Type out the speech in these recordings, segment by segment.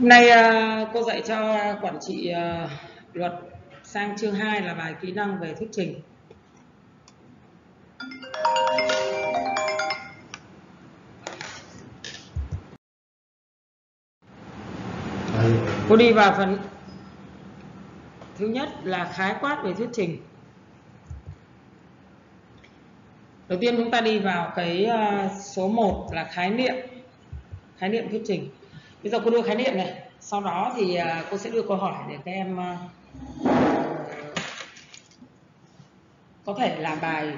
Hôm nay ờ, cô dạy cho quản trị ờ, luật sang chương 2 là bài kỹ năng về thuyết trình. Cô đi vào phần thứ nhất là khái quát về thuyết trình. Đầu tiên chúng ta đi vào cái ờ, số 1 là khái niệm. Khái niệm thuyết trình bây giờ cô đưa khái niệm này. Sau đó thì à, cô sẽ đưa câu hỏi để các em à, có thể làm bài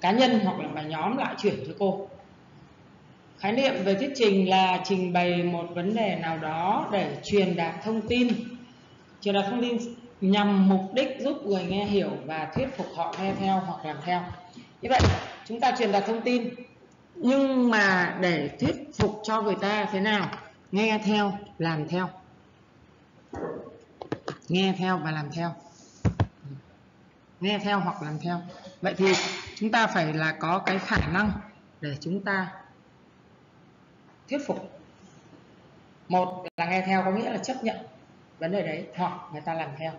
cá nhân hoặc là bài nhóm lại chuyển cho cô. Khái niệm về thuyết trình là trình bày một vấn đề nào đó để truyền đạt thông tin. Truyền đạt thông tin nhằm mục đích giúp người nghe hiểu và thuyết phục họ nghe theo hoặc làm theo. Như vậy, chúng ta truyền đạt thông tin. Nhưng mà để thuyết phục cho người ta thế nào? Nghe theo, làm theo. Nghe theo và làm theo. Nghe theo hoặc làm theo. Vậy thì chúng ta phải là có cái khả năng để chúng ta thuyết phục. Một là nghe theo có nghĩa là chấp nhận vấn đề đấy, hoặc người ta làm theo.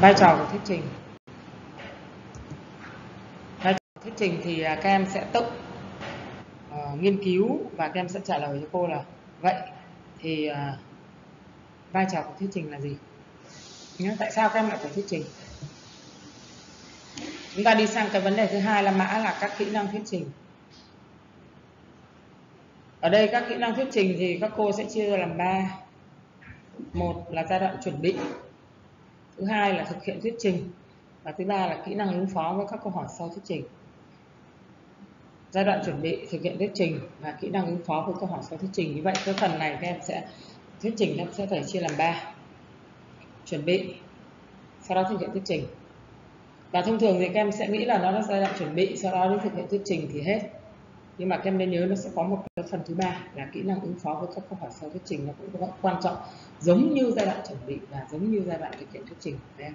Vai trò của thuyết trình. Vai trò của thuyết trình thì à, các em sẽ tự uh, nghiên cứu và các em sẽ trả lời cho cô là vậy thì uh, vai trò của thuyết trình là gì? Nhớ tại sao các em lại phải thuyết trình? Chúng ta đi sang cái vấn đề thứ hai là mã là các kỹ năng thuyết trình. Ở đây các kỹ năng thuyết trình thì các cô sẽ chia ra làm ba. Một là giai đoạn chuẩn bị thứ hai là thực hiện thuyết trình và thứ ba là kỹ năng ứng phó với các câu hỏi sau thuyết trình giai đoạn chuẩn bị thực hiện thuyết trình và kỹ năng ứng phó với câu hỏi sau thuyết trình. Như vậy, cái phần này các em sẽ, thuyết trình em sẽ phải chia làm 3 chuẩn bị, sau đó thực hiện thuyết trình. Và thông thường thì các em sẽ nghĩ là nó là giai đoạn chuẩn bị, sau đó đến thực hiện thuyết trình thì hết. Nhưng mà các em nên nhớ nó sẽ có một cái phần thứ ba là kỹ năng ứng phó với các câu hỏi sau thuyết trình. Nó cũng rất quan trọng, giống như giai đoạn chuẩn bị và giống như giai đoạn thực hiện thuyết trình của các em.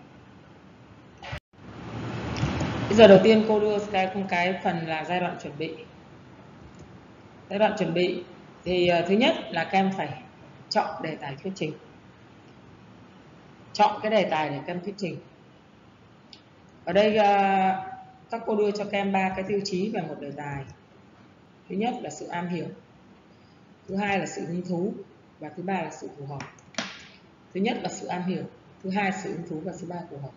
Bây giờ đầu tiên cô đưa cái cái phần là giai đoạn chuẩn bị. Giai đoạn chuẩn bị thì uh, thứ nhất là các em phải chọn đề tài thuyết trình. Chọn cái đề tài để các em thuyết trình. Ở đây uh, các cô đưa cho các em ba cái tiêu chí về một đề tài. Thứ nhất là sự am hiểu. Thứ hai là sự hứng thú và thứ ba là sự phù hợp. Thứ nhất là sự am hiểu, thứ hai sự hứng thú và thứ ba phù hợp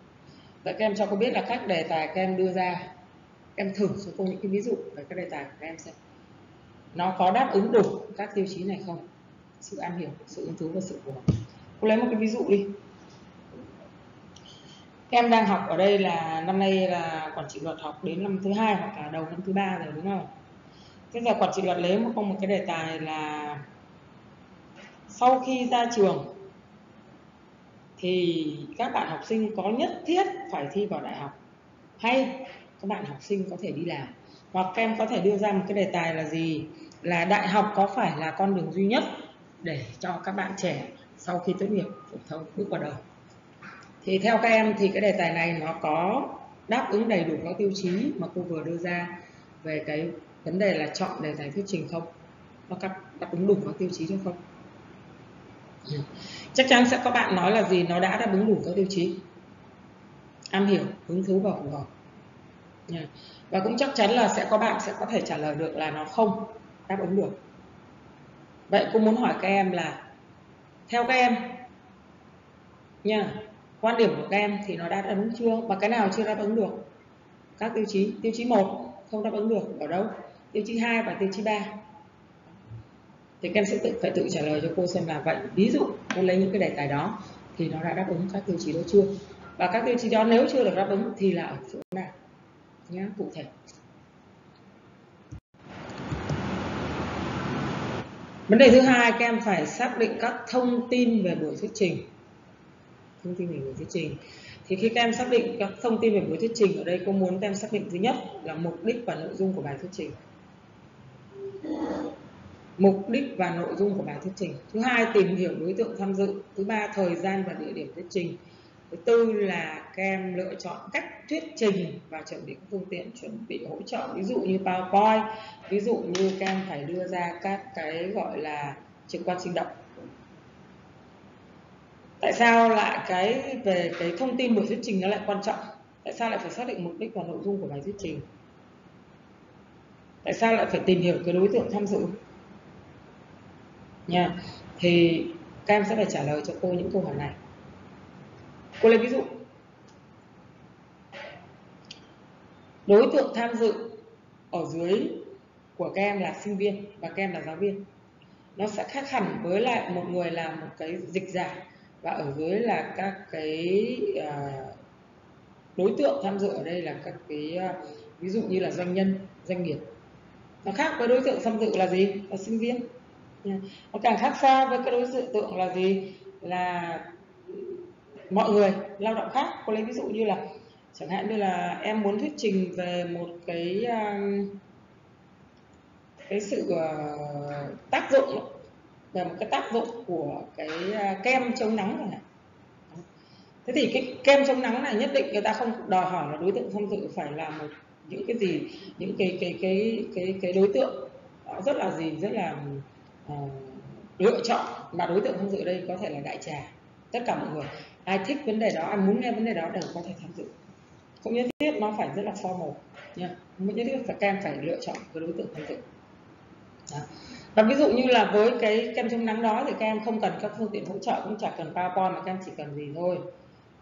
vậy các em cho cô biết là các đề tài các em đưa ra em thử cho cô những cái ví dụ về các đề tài của các em xem. Nó có đáp ứng đủ các tiêu chí này không? Sự am hiểu, sự hứng thú và sự phù hợp. Cô lấy một cái ví dụ đi. Các em đang học ở đây là năm nay là quản trị luật học đến năm thứ hai hoặc là đầu năm thứ ba rồi, đúng không? Thế giờ quản trị luật lấy một không một cái đề tài là sau khi ra trường thì các bạn học sinh có nhất thiết phải thi vào đại học. Hay các bạn học sinh có thể đi làm. Hoặc các em có thể đưa ra một cái đề tài là gì? Là đại học có phải là con đường duy nhất để cho các bạn trẻ sau khi tốt nghiệp phổ thông bước vào đời? Thì theo các em thì cái đề tài này nó có đáp ứng đầy đủ các tiêu chí mà cô vừa đưa ra về cái vấn đề là chọn đề tài thuyết trình không? Nó đáp ứng đủ các tiêu chí cho không? Ừ. chắc chắn sẽ có bạn nói là gì, nó đã đáp ứng đủ các tiêu chí. Am hiểu, hứng thú và phù hợp và cũng chắc chắn là sẽ có bạn sẽ có thể trả lời được là nó không đáp ứng được. Vậy cô muốn hỏi các em là, theo các em, nha, quan điểm của các em thì nó đã đáp ứng chưa? Và cái nào chưa đáp ứng được? Các tiêu chí tiêu chí một không đáp ứng được, ở đâu? Tiêu chí 2 và tiêu chí 3 thì các em sẽ tự, phải tự trả lời cho cô xem là vậy. Ví dụ, cô lấy những cái đề tài đó, thì nó đã đáp ứng các tiêu chí đó chưa? Và các tiêu chí đó nếu chưa được đáp ứng thì là ở chỗ nào? Nhé cụ thể. Vấn đề thứ hai, các em phải xác định các thông tin về buổi thuyết trình. Thông tin về buổi thuyết trình. Thì khi các em xác định các thông tin về buổi thuyết trình, ở đây cô muốn các em xác định thứ nhất là mục đích và nội dung của bài thuyết trình mục đích và nội dung của bài thuyết trình. Thứ hai, tìm hiểu đối tượng tham dự. Thứ ba, thời gian và địa điểm thuyết trình. Thứ tư là các em lựa chọn cách thuyết trình và chuẩn bị các phương tiện chuẩn bị hỗ trợ. Ví dụ như powerpoint, ví dụ như các em phải đưa ra các cái gọi là trực quan sinh động. Tại sao lại cái, về cái thông tin buổi thuyết trình nó lại quan trọng? Tại sao lại phải xác định mục đích và nội dung của bài thuyết trình? Tại sao lại phải tìm hiểu cái đối tượng tham dự? Nha. Thì các em sẽ phải trả lời cho cô những câu hỏi này. Cô lấy ví dụ. Đối tượng tham dự ở dưới của các em là sinh viên và các em là giáo viên. Nó sẽ khác hẳn với lại một người làm một cái dịch giả và ở dưới là các cái à, đối tượng tham dự ở đây là các cái à, ví dụ như là doanh nhân, doanh nghiệp. Nó khác với đối tượng tham dự là gì? Là sinh viên nó càng khác xa với cái đối tượng là gì? Là mọi người, lao động khác. Cô lấy ví dụ như là chẳng hạn như là em muốn thuyết trình về một cái um, cái sự ờ, tác dụng về một cái tác dụng của cái ờ, kem chống nắng chẳng hạn. Thế thì cái kem chống nắng này nhất định người ta không đòi hỏi là đối tượng tham dự phải là một, những cái gì, những cái cái cái cái cái đối tượng. Rất là gì, rất là uh, lựa chọn mà đối tượng tham dự đây có thể là đại trà tất cả mọi người. Ai thích vấn đề đó ai muốn nghe vấn đề đó đều có thể tham dự. Không nhất thiết nó phải rất là formal nha. Không nhất thiết phải kem phải lựa chọn cái đối tượng tham dự. Đó. và ví dụ như là với cái kem chống nắng đó thì các em không cần các phương tiện hỗ trợ cũng chẳng cần PowerPoint mà các em chỉ cần gì thôi.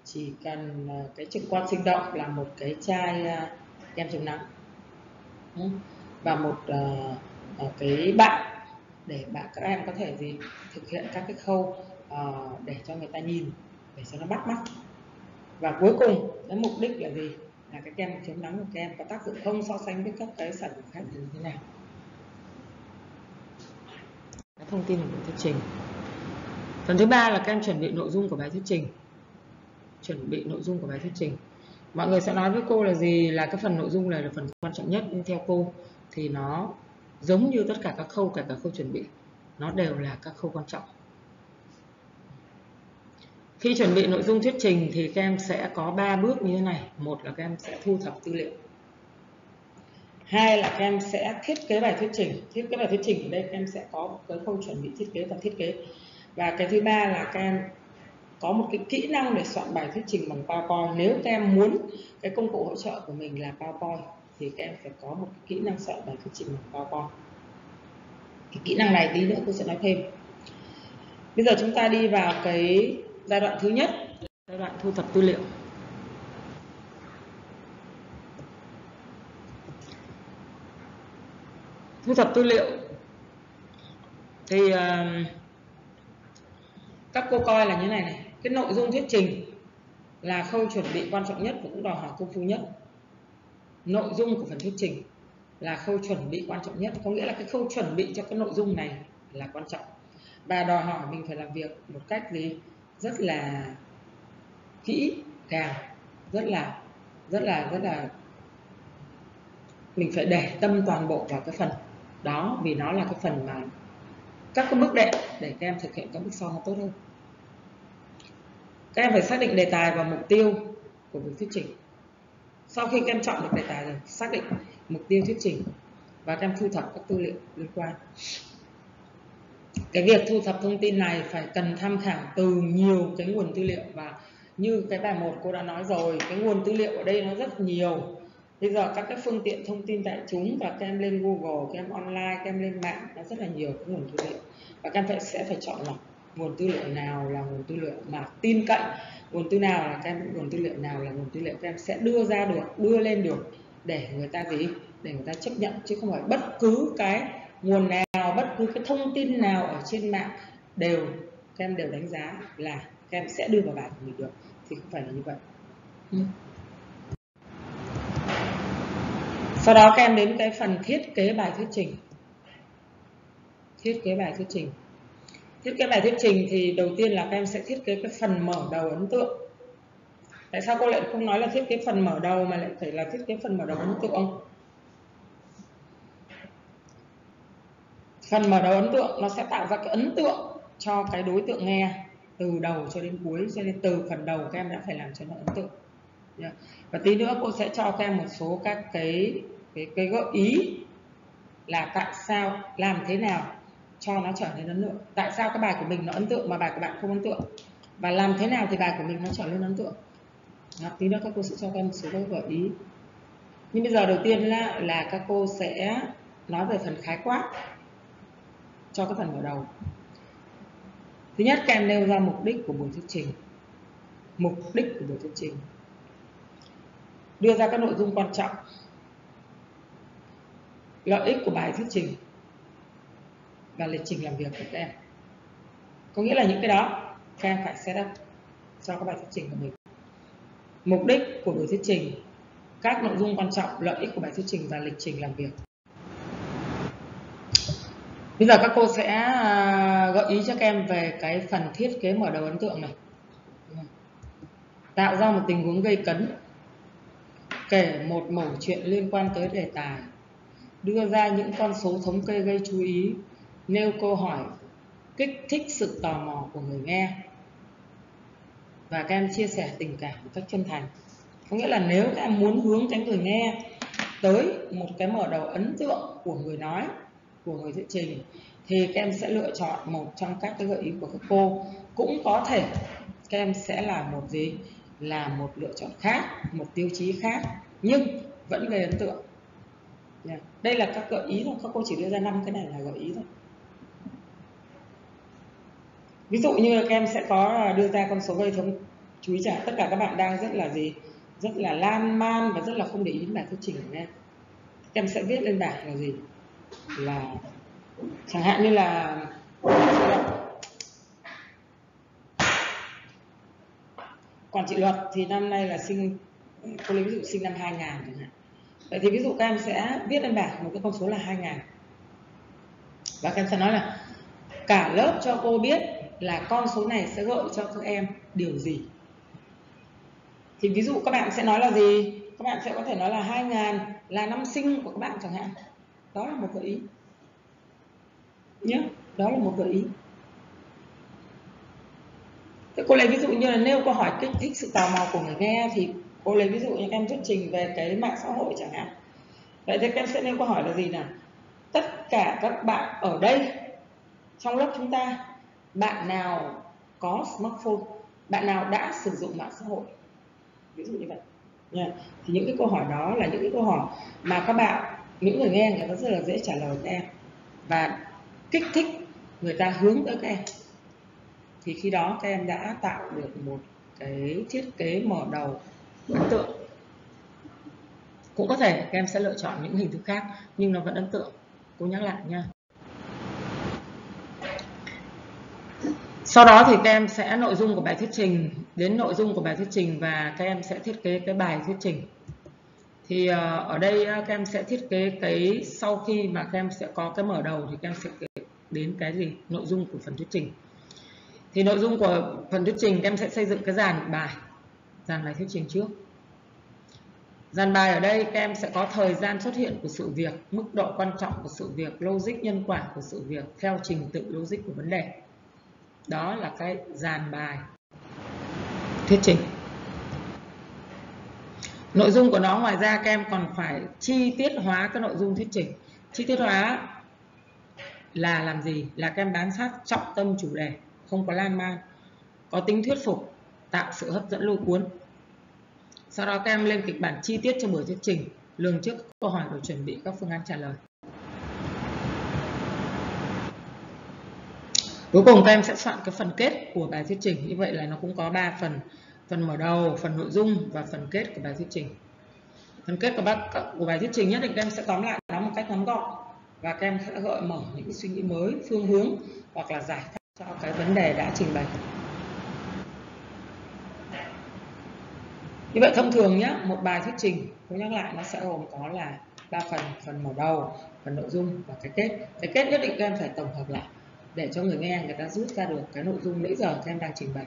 Chỉ cần ờ, cái trực quan sinh động là một cái chai ờ, kem chống nắng. Và một uh, cái bạn để bạn các em có thể gì thực hiện các cái khâu uh, để cho người ta nhìn để cho nó bắt mắt. Và cuối cùng cái mục đích là gì? Là cái kem chống nắng của kem có tác dụng không so sánh với các cái sản phẩm khác như thế nào? Cái thông tin của bài thuyết trình. Phần thứ ba là các em chuẩn bị nội dung của bài thuyết trình. Chuẩn bị nội dung của bài thuyết trình. Mọi người sẽ nói với cô là gì? Là cái phần nội dung này là phần quan trọng nhất. Nhưng theo cô thì nó giống như tất cả các khâu cả cả khâu chuẩn bị, nó đều là các khâu quan trọng. Khi chuẩn bị nội dung thuyết trình thì các em sẽ có 3 bước như thế này. Một là các em sẽ thu thập tư liệu. Hai là các em sẽ thiết kế bài thuyết trình. Thiết kế bài thuyết trình ở đây các em sẽ có cái khâu chuẩn bị thiết kế và thiết kế. Và cái thứ ba là các em có một cái kỹ năng để soạn bài thuyết trình bằng PowerPoint. Nếu các em muốn cái công cụ hỗ trợ của mình là PowerPoint thì các em phải có một cái kỹ năng soạn bài thuyết trình bằng PowerPoint cái kỹ năng này tí nữa tôi sẽ nói thêm. Bây giờ chúng ta đi vào cái giai đoạn thứ nhất giai đoạn thu thập tư liệu. Thu thập tư liệu thì uh, các cô coi là như này này. Cái nội dung thuyết trình là khâu chuẩn bị quan trọng nhất và cũng đòi hỏi công phu nhất nội dung của phần thuyết trình là khâu chuẩn bị quan trọng nhất. Có nghĩa là cái khâu chuẩn bị cho cái nội dung này là quan trọng. Và đòi hỏi mình phải làm việc một cách gì? Rất là kỹ càng rất là rất là rất là, mình phải để tâm toàn bộ vào cái phần đó, vì nó là cái phần mà các cái bước đệm để các em thực hiện các bước sau nó tốt hơn. Các em phải xác định đề tài và mục tiêu của việc thuyết trình sau khi các em chọn được đề tài rồi xác định mục tiêu thuyết trình và các em thu thập các tư liệu liên quan. Cái việc thu thập thông tin này phải cần tham khảo từ nhiều cái nguồn tư liệu và như cái bài một cô đã nói rồi cái nguồn tư liệu ở đây nó rất nhiều. Bây giờ các cái phương tiện thông tin đại chúng và các em lên google các em online các em lên mạng nó rất là nhiều cái nguồn tư liệu và các em phải, sẽ phải chọn lọc nguồn tư liệu nào là nguồn tư liệu mà tin cậy? Nguồn tư nào là các em nguồn tư liệu nào là nguồn tư liệu các em sẽ đưa ra được, đưa lên được để người ta gì? Để người ta chấp nhận, chứ không phải bất cứ cái nguồn nào, bất cứ cái thông tin nào ở trên mạng đều các em đều đánh giá là các em sẽ đưa vào bài của mình được. Thì không phải là như vậy. Ừ. Sau đó các em đến cái phần thiết kế bài thuyết trình. Thiết kế bài thuyết trình thiết kế bài thuyết trình thì đầu tiên là các em sẽ thiết kế cái phần mở đầu ấn tượng. Tại sao cô lại không nói là thiết kế phần mở đầu mà lại phải là thiết kế phần mở đầu ấn tượng? Phần mở đầu ấn tượng nó sẽ tạo ra cái ấn tượng cho cái đối tượng nghe từ đầu cho đến cuối cho nên từ phần đầu các em đã phải làm cho nó ấn tượng. Dạ. Và tí nữa cô sẽ cho các em một số các cái cái, cái gợi ý là tại sao làm thế nào cho nó trở nên ấn tượng. Tại sao cái bài của mình nó ấn tượng mà bài của bạn không ấn tượng? Và làm thế nào thì bài của mình nó trở nên ấn tượng? Đó, tí nữa các cô sẽ cho các em một số các gợi ý. Nhưng bây giờ đầu tiên là, là các cô sẽ nói về phần khái quát cho cái phần mở đầu. Thứ nhất các em nêu ra mục đích của buổi thuyết trình. Mục đích của buổi thuyết trình. Đưa ra các nội dung quan trọng. Lợi ích của bài thuyết trình và lịch trình làm việc của các em. Có nghĩa là những cái đó các em phải set up cho các bài thuyết trình của mình. Mục đích của buổi thuyết trình, các nội dung quan trọng, lợi ích của bài thuyết trình và lịch trình làm việc. Bây giờ các cô sẽ à, gợi ý cho các em về cái phần thiết kế mở đầu ấn tượng này. Tạo ra một tình huống gây cấn, kể một mẩu chuyện liên quan tới đề tài, đưa ra những con số thống kê gây chú ý nêu câu hỏi kích thích sự tò mò của người nghe. Và các em chia sẻ tình cảm một cách chân thành. Có nghĩa là nếu các em muốn hướng cái người nghe tới một cái mở đầu ấn tượng của người nói, của người thuyết trình, thì các em sẽ lựa chọn một trong các cái gợi ý của các cô. Cũng có thể các em sẽ là một gì? Là một lựa chọn khác, một tiêu chí khác, nhưng vẫn gây ấn tượng. Đây là các gợi ý thôi. Các cô chỉ đưa ra năm cái này là gợi ý thôi ví dụ như các em sẽ có à, đưa ra con số gây thống. Chú ý chả, tất cả các bạn đang rất là gì, rất là lan man và rất là không để ý bài thuyết trình của em. Các em sẽ viết lên bảng là gì? Là, chẳng hạn như là, quản trị luật thì năm nay là sinh, cô lấy ví dụ sinh năm 2000 chẳng hạn. Vậy thì ví dụ các em sẽ viết lên bảng một cái con số là 2000 và các em sẽ nói là, cả lớp cho cô biết là con số này sẽ gợi cho các em điều gì? Thì ví dụ các bạn sẽ nói là gì? Các bạn sẽ có thể nói là 2000 là năm sinh của các bạn chẳng hạn. Đó là một gợi ý. Nhé đó là một gợi ý. Thế cô lấy ví dụ như là nêu câu hỏi kích thích sự tò mò của người nghe thì cô lấy ví dụ như các em thuyết trình về cái mạng xã hội chẳng hạn. Vậy thì các em sẽ nêu câu hỏi là gì nào? Tất cả các bạn ở đây, trong lớp chúng ta bạn nào có smartphone, bạn nào đã sử dụng mạng xã hội? Ví dụ như vậy. Nha. Thì những cái câu hỏi đó là những cái câu hỏi mà các bạn, những người nghe người ta rất là dễ trả lời các em và kích thích người ta hướng tới các em. Thì khi đó các em đã tạo được một cái thiết kế mở đầu, ấn tượng. Cũng có thể các em sẽ lựa chọn những hình thức khác, nhưng nó vẫn ấn tượng. Cô nhắc lại nha. Sau đó thì các em sẽ nội dung của bài thuyết trình, đến nội dung của bài thuyết trình và các em sẽ thiết kế cái bài thuyết trình. Thì ờ, ở đây ờ, các em sẽ thiết kế cái sau khi mà các em sẽ có cái mở đầu thì các em sẽ đến cái gì? Nội dung của phần thuyết trình. Thì nội dung của phần thuyết trình các em sẽ xây dựng cái dàn bài dàn bài thuyết trình trước. Dàn bài ở đây các em sẽ có thời gian xuất hiện của sự việc, mức độ quan trọng của sự việc, logic nhân quả của sự việc, theo trình tự logic của vấn đề đó là cái dàn bài thuyết trình. Nội dung của nó ngoài ra các em còn phải chi tiết hóa cái nội dung thuyết trình. Chi tiết hóa là làm gì? Là các em bám sát trọng tâm chủ đề, không có lan man, có tính thuyết phục, tạo sự hấp dẫn lôi cuốn. Sau đó các em lên kịch bản chi tiết cho buổi thuyết trình, lường trước câu hỏi và chuẩn bị các phương án trả lời. Cuối cùng các em sẽ soạn cái phần kết của bài thuyết trình. Như vậy là nó cũng có 3 phần. Phần mở đầu phần nội dung và phần kết của bài thuyết trình. Phần kết của, bác, của bài thuyết trình nhất định các em sẽ tóm lại nó một cách ngắn gọn. Và các em sẽ gợi mở những suy nghĩ mới phương hướng hoặc là giải pháp cho cái vấn đề đã trình bày. Như vậy thông thường nhé một bài thuyết trình tôi nhắc lại nó sẽ gồm có là ba phần phần mở đầu phần nội dung và cái kết. Cái kết nhất định các em phải tổng hợp lại để cho người nghe, người ta rút ra được cái nội dung nãy giờ các em đang trình bày.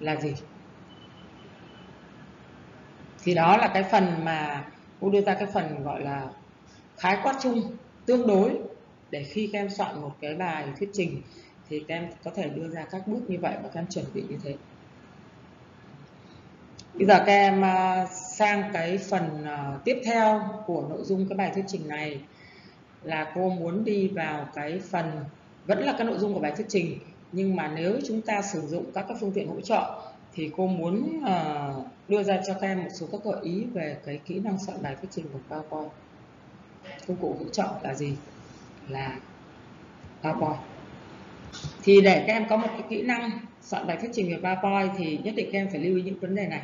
Là gì? Thì đó là cái phần mà cô đưa ra cái phần gọi là khái quát chung, tương đối, để khi các em soạn một cái bài thuyết trình thì các em có thể đưa ra các bước như vậy và các em chuẩn bị như thế. Bây giờ các em à, sang cái phần à, tiếp theo của nội dung cái bài thuyết trình này là cô muốn đi vào cái phần vẫn là cái nội dung của bài thuyết trình nhưng mà nếu chúng ta sử dụng các các phương tiện hỗ trợ thì cô muốn uh, đưa ra cho các em một số các gợi ý về cái kỹ năng soạn bài thuyết trình của PowerPoint. Công cụ hỗ trợ là gì? Là PowerPoint. Thì để các em có một cái kỹ năng soạn bài thuyết trình về PowerPoint thì nhất định các em phải lưu ý những vấn đề này.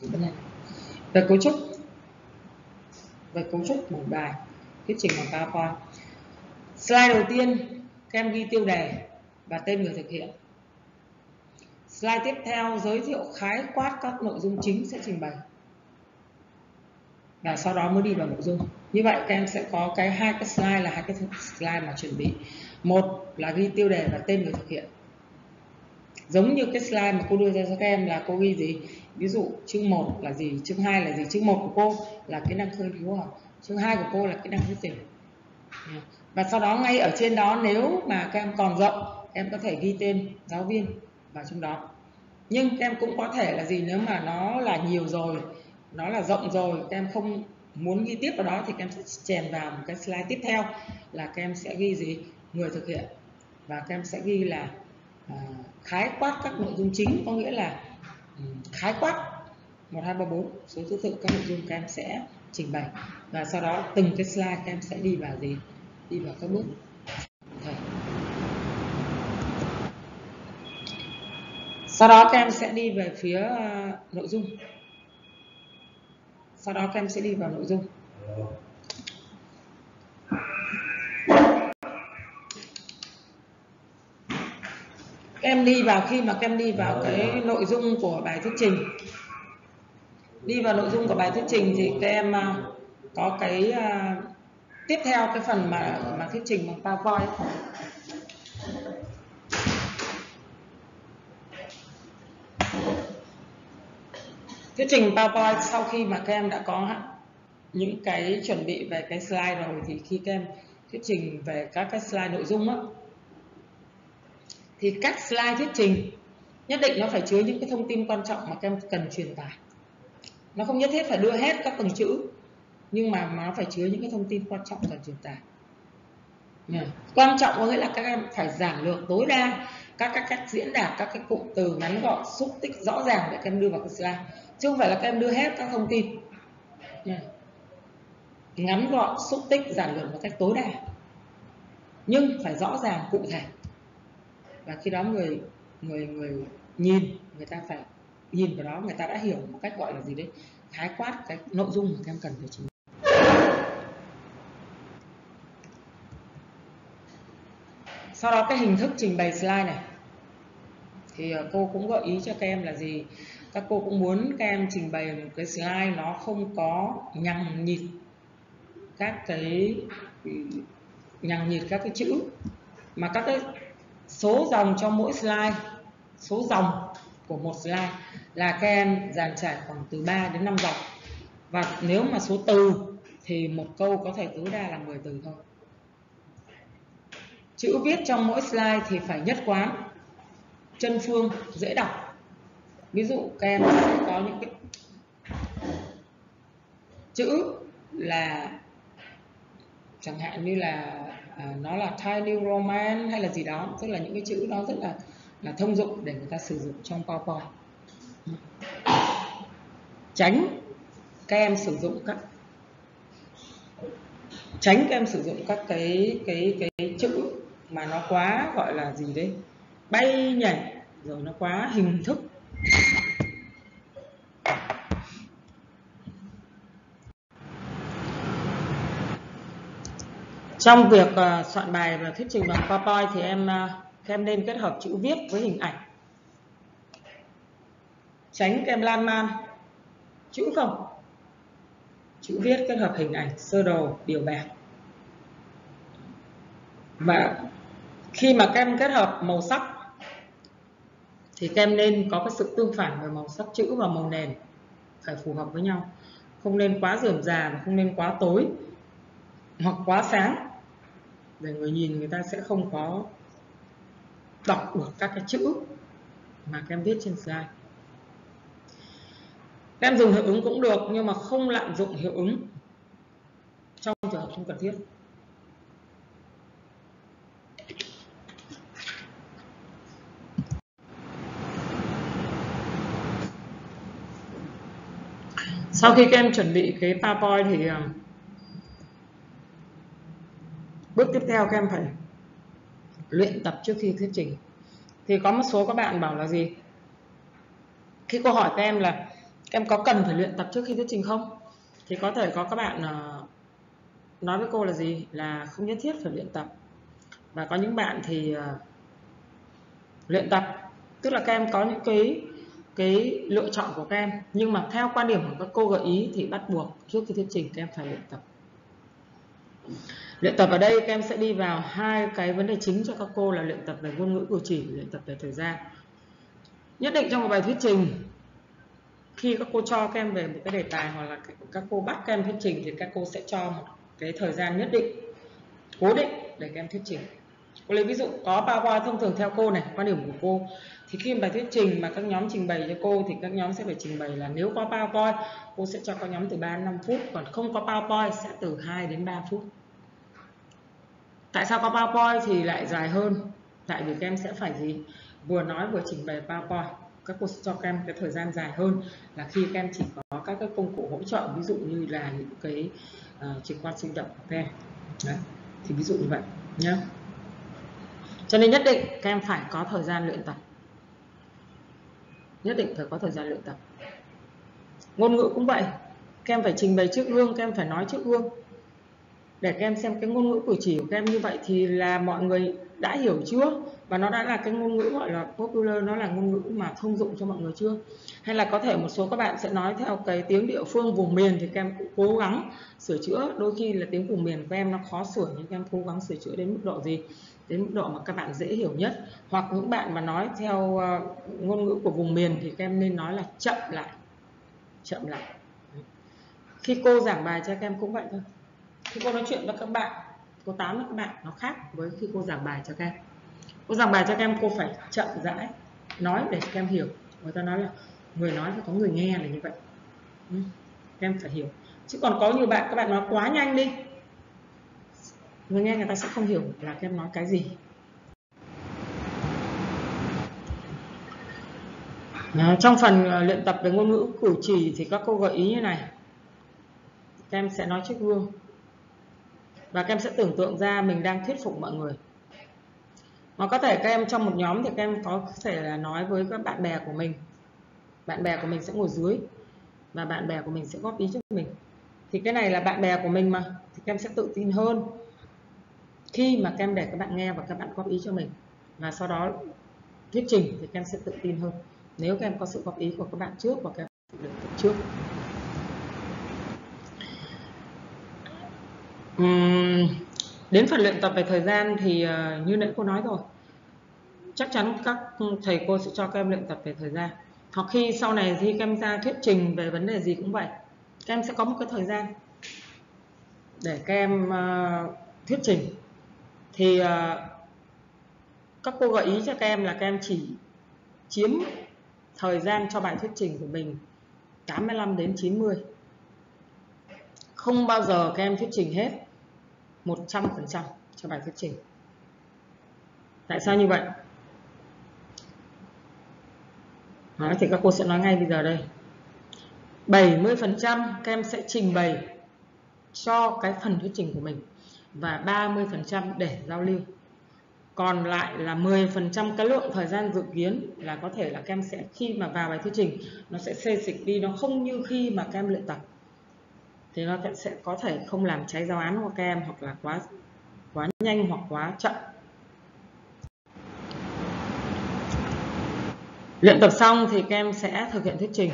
Vấn đề về cấu trúc. Về cấu trúc một bài thuyết trình bằng PowerPoint slide đầu tiên, các em ghi tiêu đề và tên người thực hiện. Slide tiếp theo giới thiệu khái quát các nội dung chính sẽ trình bày. Và sau đó mới đi vào nội dung. Như vậy, các em sẽ có cái hai cái slide là hai cái slide mà chuẩn bị. Một là ghi tiêu đề và tên người thực hiện. Giống như cái slide mà cô đưa ra cho các em là cô ghi gì? Ví dụ chương 1 là gì? Chương 2 là gì? Chương 1 của cô là kỹ năng khơi hiếu học. Chương 2 của cô là kỹ năng thuyết trình và sau đó ngay ở trên đó nếu mà các em còn rộng em có thể ghi tên giáo viên vào trong đó. Nhưng các em cũng có thể là gì nếu mà nó là nhiều rồi nó là rộng rồi các em không muốn ghi tiếp vào đó thì các em sẽ chèn vào một cái slide tiếp theo là các em sẽ ghi gì? Người thực hiện. Và các em sẽ ghi là à, khái quát các nội dung chính có nghĩa là um, khái quát. Một hai ba bốn số thứ tự các nội dung các em sẽ trình bày. Và sau đó từng cái slide các em sẽ đi vào gì? Đi vào các bước. Thầy sau đó các em sẽ đi về phía à, nội dung. Sau đó các em sẽ đi vào nội dung. Em đi vào khi mà em đi vào cái nội dung của bài thuyết trình. Đi vào nội dung của bài thuyết trình thì các em à, có cái à, tiếp theo cái phần mà mà thuyết trình bằng PowerPoint thuyết trình PowerPoint sau khi mà các em đã có những cái chuẩn bị về cái slide rồi thì khi các em thuyết trình về các cái slide nội dung á, thì các slide thuyết trình nhất định nó phải chứa những cái thông tin quan trọng mà các em cần truyền tải. Nó không nhất thiết phải đưa hết các tầng chữ nhưng mà nó phải chứa những cái thông tin quan trọng cần truyền tải. Yeah. quan trọng có nghĩa là các em phải giảm lượng tối đa các các cách diễn đạt, các cái cụm từ ngắn gọn, xúc tích rõ ràng để các em đưa vào cái slide. Chứ không phải là các em đưa hết các thông tin. Yeah. ngắn gọn, xúc tích giảm lượng một cách tối đa. Nhưng phải rõ ràng, cụ thể. Và khi đó người người người nhìn, người ta phải nhìn vào đó, người ta đã hiểu một cách gọi là gì đấy. Khái quát cái nội dung mà các em cần phải trình sau đó cái hình thức trình bày slide này. Thì ờ, cô cũng gợi ý cho các em là gì? Các cô cũng muốn các em trình bày một cái slide nó không có nhằng nhịt các cái, nhằng nhịt các cái chữ, mà các cái số dòng cho mỗi slide, số dòng của một slide là các em dàn trải khoảng từ 3 đến 5 dòng. Và nếu mà số từ thì một câu có thể tối đa là 10 từ thôi chữ viết trong mỗi slide thì phải nhất quán. Chân phương dễ đọc. Ví dụ các em sẽ có những cái chữ là chẳng hạn như là à, nó là tiny roman hay là gì đó tức là những cái chữ đó rất là là thông dụng để người ta sử dụng trong PowerPoint. Tránh các em sử dụng các tránh các em sử dụng các cái cái cái chữ mà nó quá gọi là gì đấy bay nhảy rồi nó quá hình thức. Trong việc uh, soạn bài và thuyết trình bằng PowerPoint thì em uh, em nên kết hợp chữ viết với hình ảnh. Tránh kem lan man. Chữ không. Chữ viết kết hợp hình ảnh sơ đồ biểu bảng và khi mà kem kết hợp màu sắc, thì kem nên có cái sự tương phản về màu sắc chữ và màu nền phải phù hợp với nhau. Không nên quá rườm rà và không nên quá tối hoặc quá sáng để người nhìn người ta sẽ không có đọc được các cái chữ mà các em viết trên slide. Các em dùng hiệu ứng cũng được nhưng mà không lạm dụng hiệu ứng trong trường hợp không cần thiết. Sau khi các em chuẩn bị cái PowerPoint thì ờ, bước tiếp theo các em phải luyện tập trước khi thuyết trình. Thì có một số các bạn bảo là gì? Khi câu hỏi các em là các em có cần phải luyện tập trước khi thuyết trình không? Thì có thể có các bạn ờ, nói với cô là gì? Là không nhất thiết phải luyện tập. Và có những bạn thì ờ, luyện tập. Tức là các em có những cái cái lựa chọn của các em. Nhưng mà theo quan điểm của các cô gợi ý thì bắt buộc trước khi thuyết trình các em phải luyện tập. Luyện tập ở đây các em sẽ đi vào hai cái vấn đề chính cho các cô là luyện tập về ngôn ngữ cử chỉ, luyện tập về thời gian. Nhất định trong một bài thuyết trình, khi các cô cho các em về một cái đề tài hoặc là các cô bắt các em thuyết trình thì các cô sẽ cho một cái thời gian nhất định, cố định để các em thuyết trình cô lấy ví dụ có PowerPoint thông thường theo cô này quan điểm của cô. Thì khi bài thuyết trình mà các nhóm trình bày cho cô thì các nhóm sẽ phải trình bày là nếu có PowerPoint cô sẽ cho các nhóm từ 3 đến 5 phút. Còn không có PowerPoint sẽ từ 2 đến 3 phút. Tại sao có PowerPoint thì lại dài hơn? Tại vì các em sẽ phải gì? Vừa nói vừa trình bày PowerPoint các cô sẽ cho các em cái thời gian dài hơn là khi các em chỉ có các cái công cụ hỗ trợ ví dụ như là những cái uh, trực quan sinh động của các em. Đấy. thì ví dụ như vậy nhé cho nên nhất định các em phải có thời gian luyện tập. Nhất định phải có thời gian luyện tập. Ngôn ngữ cũng vậy. Các em phải trình bày trước gương các em phải nói trước gương để các em xem cái ngôn ngữ cử chỉ của các em như vậy thì là mọi người đã hiểu chưa? Và nó đã là cái ngôn ngữ gọi là popular, nó là ngôn ngữ mà thông dụng cho mọi người chưa? Hay là có thể một số các bạn sẽ nói theo cái tiếng địa phương, vùng miền thì các em cũng cố gắng sửa chữa. Đôi khi là tiếng vùng miền của em nó khó sửa nhưng các em cố gắng sửa chữa đến mức độ gì? Đến mức độ mà các bạn dễ hiểu nhất. Hoặc những bạn mà nói theo ờ, ngôn ngữ của vùng miền thì các em nên nói là chậm lại chậm lại. Khi cô giảng bài cho các em cũng vậy thôi. Khi cô nói chuyện với các bạn, cô tám với các bạn nó khác với khi cô giảng bài cho các em. Cô giảng bài cho các em, cô phải chậm rãi nói để các em hiểu. Người ta nói là người nói phải có người nghe là như vậy. Ừ, các em phải hiểu. Chứ còn có nhiều bạn, các bạn nói quá nhanh đi người nghe người ta sẽ không hiểu là các em nói cái gì. À, trong phần à, luyện tập về ngôn ngữ cử chỉ thì các cô gợi ý như này. Các em sẽ nói trước gương. Và các em sẽ tưởng tượng ra mình đang thuyết phục mọi người. Mà có thể các em trong một nhóm thì các em có thể là nói với các bạn bè của mình. Bạn bè của mình sẽ ngồi dưới và bạn bè của mình sẽ góp ý cho mình. Thì cái này là bạn bè của mình mà thì các em sẽ tự tin hơn khi mà các em để các bạn nghe và các bạn góp ý cho mình và sau đó thuyết trình thì các em sẽ tự tin hơn. Nếu các em có sự góp ý của các bạn trước và các em được trước. Uhm, đến phần luyện tập về thời gian thì uh, như nãy cô nói rồi chắc chắn các thầy cô sẽ cho các em luyện tập về thời gian. Hoặc khi sau này khi các em ra thuyết trình về vấn đề gì cũng vậy các em sẽ có một cái thời gian để các em uh, thuyết trình thì à, các cô gợi ý cho các em là các em chỉ chiếm thời gian cho bài thuyết trình của mình 85 đến 90 không bao giờ các em thuyết trình hết 100% cho bài thuyết trình. Tại sao như vậy? Đó, thì các cô sẽ nói ngay bây giờ đây. 70% các em sẽ trình bày cho cái phần thuyết trình của mình và 30% để giao lưu. Còn lại là 10% cái lượng thời gian dự kiến là có thể là các em sẽ, khi mà vào bài thuyết trình, nó sẽ xê dịch đi, nó không như khi mà các em luyện tập. Thì nó sẽ có thể không làm cháy giáo án của các em hoặc là quá quá nhanh hoặc quá chậm. Luyện tập xong thì các em sẽ thực hiện thuyết trình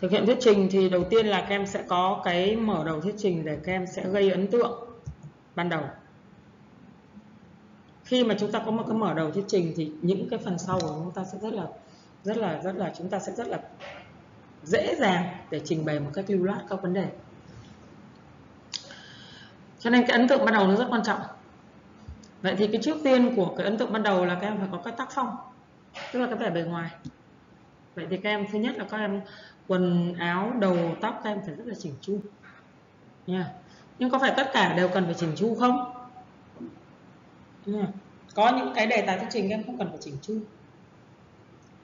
thực hiện thuyết trình thì đầu tiên là các em sẽ có cái mở đầu thuyết trình để các em sẽ gây ấn tượng ban đầu. Khi mà chúng ta có một cái mở đầu thuyết trình thì những cái phần sau của chúng ta sẽ rất là rất là rất là, chúng ta sẽ rất là dễ dàng để trình bày một cách lưu loát các vấn đề. Cho nên cái ấn tượng ban đầu nó rất quan trọng. Vậy thì cái trước tiên của cái ấn tượng ban đầu là các em phải có cái tác phong, tức là cái vẻ bề ngoài. Vậy thì các em, thứ nhất là các em quần áo đầu tóc các em phải rất là chỉnh chu. Nha. Nhưng có phải tất cả đều cần phải chỉnh chu không? Nha. có những cái đề tài thuyết trình các em không cần phải chỉnh chu.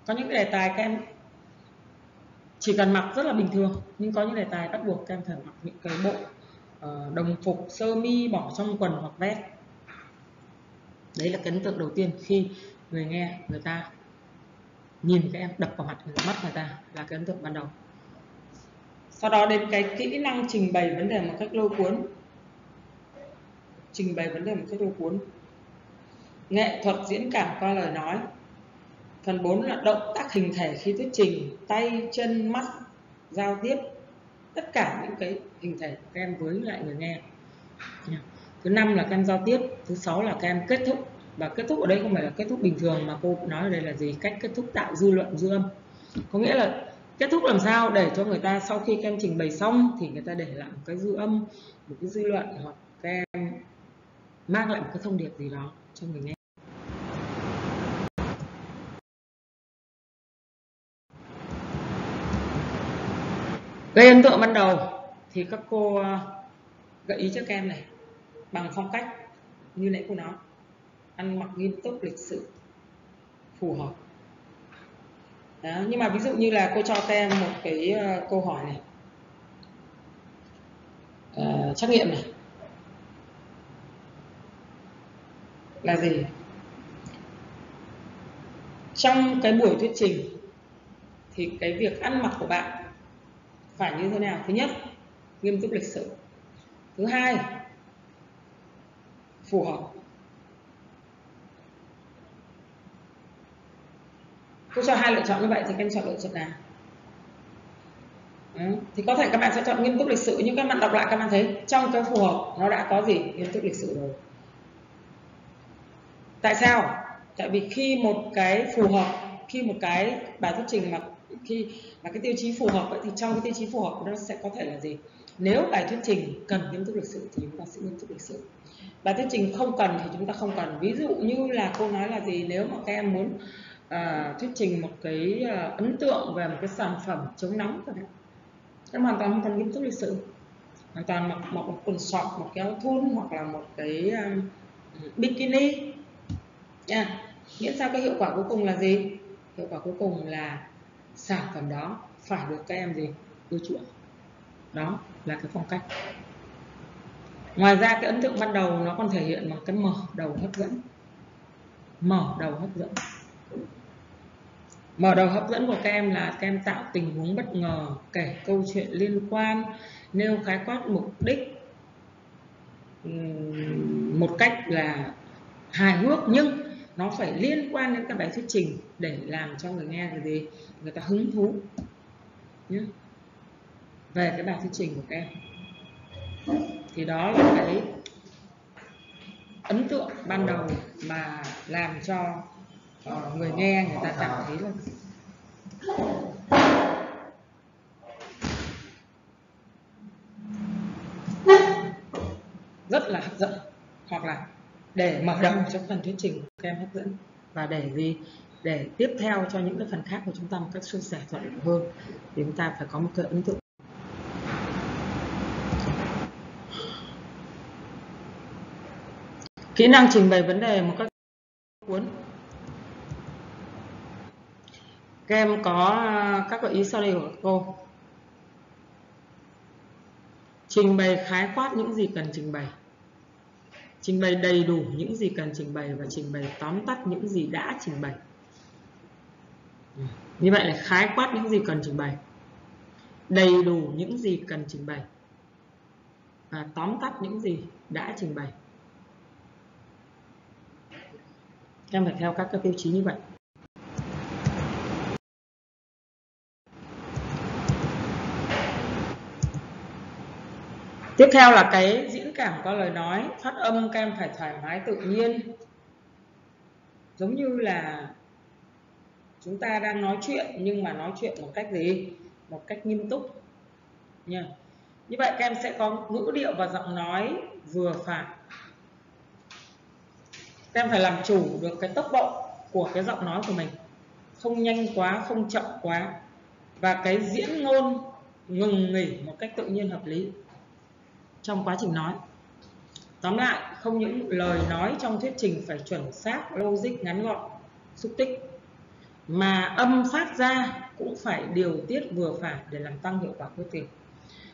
Có những cái đề tài các em chỉ cần mặc rất là bình thường nhưng có những đề tài bắt buộc các em phải mặc những cái bộ uh, đồng phục sơ mi bỏ trong quần hoặc vest. Đấy là cái ấn tượng đầu tiên khi người nghe người ta nhìn các em đập vào mặt, mắt người ta là cái ấn tượng ban đầu. Sau đó đến cái kỹ năng trình bày vấn đề một cách lôi cuốn. Trình bày vấn đề một cách lôi cuốn. Nghệ thuật diễn cảm qua lời nói. Phần 4 là động tác hình thể khi thuyết trình, tay, chân, mắt, giao tiếp. Tất cả những cái hình thể các em với lại người nghe. Thứ năm là các em giao tiếp. Thứ sáu là các em kết thúc và kết thúc ở đây không phải là kết thúc bình thường mà cô nói ở đây là gì? Cách kết thúc tạo dư luận, dư âm. Có nghĩa là kết thúc làm sao để cho người ta sau khi các em trình bày xong thì người ta để lại một cái dư âm, một cái dư luận hoặc các em mang lại một cái thông điệp gì đó cho người nghe. Gây ấn tượng ban đầu thì các cô ờ, gợi ý cho các em này bằng phong cách như nãy cô nói ăn mặc nghiêm túc lịch sự phù hợp. Đó, nhưng mà ví dụ như là cô cho các em một cái uh, câu hỏi này. À, trắc nghiệm này. Là gì? Trong cái buổi thuyết trình thì cái việc ăn mặc của bạn phải như thế nào? Thứ nhất nghiêm túc lịch sự. Thứ hai phù hợp. Cô cho hai lựa chọn như vậy thì các em chọn lựa chọn nào? Ừ. thì có thể các bạn sẽ chọn nghiêm túc lịch sử nhưng các bạn đọc lại các bạn thấy trong cái phù hợp nó đã có gì? Nghiêm túc lịch sử rồi. Tại sao? Tại vì khi một cái phù hợp, khi một cái bài thuyết trình mà, khi mà cái tiêu chí phù hợp vậy thì trong cái tiêu chí phù hợp nó sẽ có thể là gì? Nếu bài thuyết trình cần nghiêm túc lịch sử thì chúng ta sẽ nghiêm túc lịch sử bài thuyết trình không cần thì chúng ta không cần. Ví dụ như là cô nói là gì? Nếu mà các em muốn à, thuyết trình một cái à, ấn tượng về một cái sản phẩm chống nóng các bạn em hoàn toàn không cần nghiêm túc lịch sự, hoàn toàn mặc, mặc một quần sọt một cái áo thun hoặc là một cái um, bikini. Nha. Yeah. nghĩa sao cái hiệu quả cuối cùng là gì? Hiệu quả cuối cùng là sản phẩm đó phải được các em gì? Ưa chuộng. Đó là cái phong cách. Ngoài ra cái ấn tượng ban đầu nó còn thể hiện bằng cái mở đầu hấp dẫn. Mở đầu hấp dẫn mở đầu hấp dẫn của các em là các em tạo tình huống bất ngờ, kể câu chuyện liên quan, nêu khái quát mục đích một cách là hài hước nhưng nó phải liên quan đến các bài thuyết trình để làm cho người nghe cái gì? Người ta hứng thú. Nhé về cái bài thuyết trình của các em. Thì đó là cái ấn tượng ban đầu mà làm cho Ờ, người nghe, người ta cảm thấy là rất là hấp dẫn. Hoặc là để mở đầu cho phần thuyết trình của các em hấp dẫn. Và để gì? Để tiếp theo cho những cái phần khác của chúng ta một cách suôn sẻ thuận lợi hơn, thì chúng ta phải có một cái ấn tượng. Kỹ năng trình bày vấn đề một cách cuốn các em có à, các gợi ý sau đây của cô. Trình bày khái quát những gì cần trình bày. Trình bày đầy đủ những gì cần trình bày và trình bày tóm tắt những gì đã trình bày. Như vậy là khái quát những gì cần trình bày. Đầy đủ những gì cần trình bày. Và tóm tắt những gì đã trình bày. Em phải theo các, các tiêu chí như vậy. Tiếp theo là cái diễn cảm qua lời nói phát âm, các em phải thoải mái, tự nhiên. Giống như là chúng ta đang nói chuyện, nhưng mà nói chuyện một cách gì? Một cách nghiêm túc. Nha. Như vậy các em sẽ có ngữ điệu và giọng nói vừa phải. Các em phải làm chủ được cái tốc độ của cái giọng nói của mình. Không nhanh quá, không chậm quá. Và cái diễn ngôn ngừng nghỉ một cách tự nhiên hợp lý trong quá trình nói. Tóm lại, không những lời nói trong thuyết trình phải chuẩn xác, logic, ngắn gọn, xúc tích, mà âm phát ra cũng phải điều tiết vừa phải để làm tăng hiệu quả thuyết trình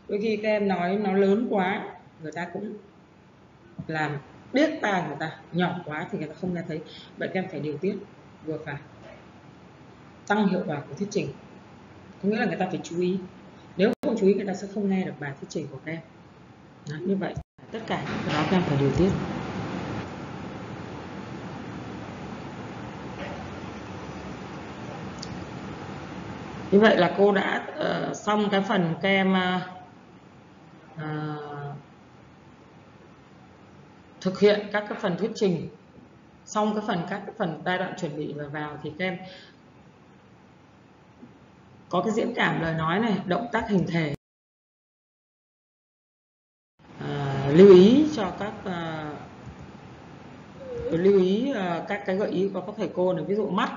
đôi khi các em nói nó lớn quá, người ta cũng làm biết tai người ta, nhỏ quá thì người ta không nghe thấy. Vậy các em phải điều tiết vừa phải, tăng hiệu quả của thuyết trình. Có nghĩa là người ta phải chú ý. Nếu không chú ý, người ta sẽ không nghe được bài thuyết trình của các em. Đó, như vậy tất cả những cái đó các em phải điều tiết. Như vậy là cô đã uh, xong cái phần các em uh, ờ, uh, ờ, thực hiện các cái phần thuyết trình. Xong cái phần các cái phần giai đoạn chuẩn bị và vào thì các em có cái diễn cảm lời nói này động tác hình thể. Lưu ý cho các à, lưu ý à, các cái gợi ý của các thầy cô này. Ví dụ mắt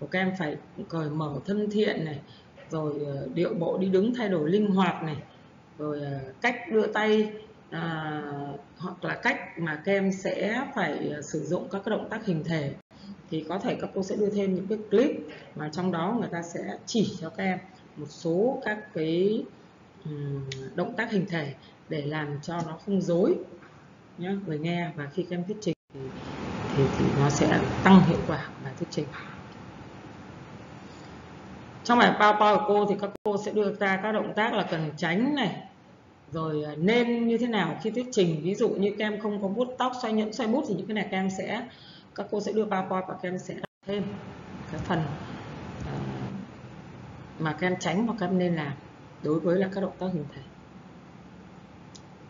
của các em phải cởi mở thân thiện này rồi à, điệu bộ đi đứng thay đổi linh hoạt này rồi cách đưa tay à, hoặc là cách mà các em sẽ phải sử dụng các cái động tác hình thể thì có thể các cô sẽ đưa thêm những cái clip mà trong đó người ta sẽ chỉ cho các em một số các cái động tác hình thể để làm cho nó không dối nhé người nghe. Và khi các em thuyết trình thì, thì, thì nó sẽ tăng hiệu quả của bài thuyết trình. Trong bài PowerPoint của cô thì các cô sẽ đưa ra các động tác là cần tránh này rồi à, nên như thế nào khi thuyết trình. Ví dụ như các em không có bút tóc xoay nhẫn xoay bút thì những cái này các em sẽ các cô sẽ đưa PowerPoint và các em sẽ thêm cái phần à, mà các em tránh hoặc các em nên làm đối với là các động tác hình thể.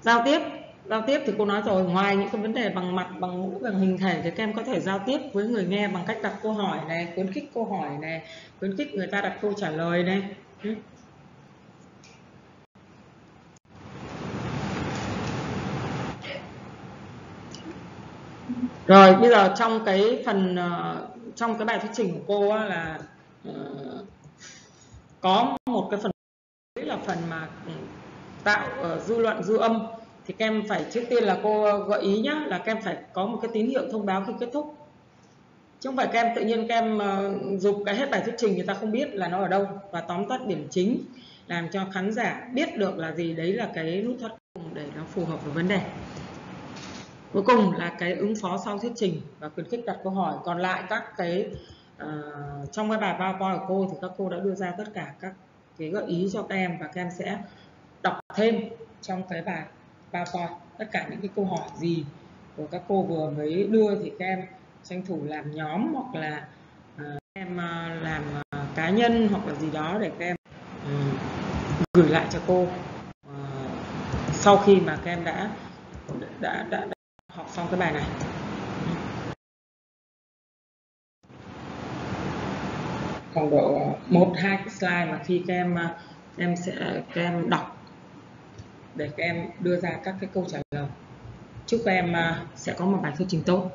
Giao tiếp giao tiếp thì cô nói rồi ngoài những cái vấn đề bằng mặt bằng mũi bằng hình thể thì các em có thể giao tiếp với người nghe bằng cách đặt câu hỏi này khuyến khích câu hỏi này khuyến khích người ta đặt câu trả lời này. Ừ. Rồi bây giờ trong cái phần ờ, trong cái bài thuyết trình của cô á, là uh, có một cái phần phần mà tạo uh, dư luận dư âm thì các em phải trước tiên là cô gợi ý nhá là các em phải có một cái tín hiệu thông báo khi kết thúc. Chứ không phải các em tự nhiên các em uh, dục cái hết bài thuyết trình người ta không biết là nó ở đâu và tóm tắt điểm chính làm cho khán giả biết được là gì đấy là cái nút thoát để nó phù hợp với vấn đề. Cuối cùng là cái ứng phó sau thuyết trình và khuyến khích đặt câu hỏi. Còn lại các cái uh, trong cái bài PowerPoint của cô thì các cô đã đưa ra tất cả các cái gợi ý cho các em và các em sẽ đọc thêm trong cái bài PowerPoint. Tất cả những cái câu hỏi gì của các cô vừa mới đưa thì các em tranh thủ làm nhóm hoặc là uh, em uh, làm uh, cá nhân hoặc là gì đó để các em uh, gửi lại cho cô. Uh, sau khi mà các em đã đã, đã, đã học xong cái bài này. Khoảng độ một, hai cái slide mà khi các em à, em sẽ à, các em đọc để các em đưa ra các cái câu trả lời. Chúc các em à, sẽ có một bài thuyết trình tốt.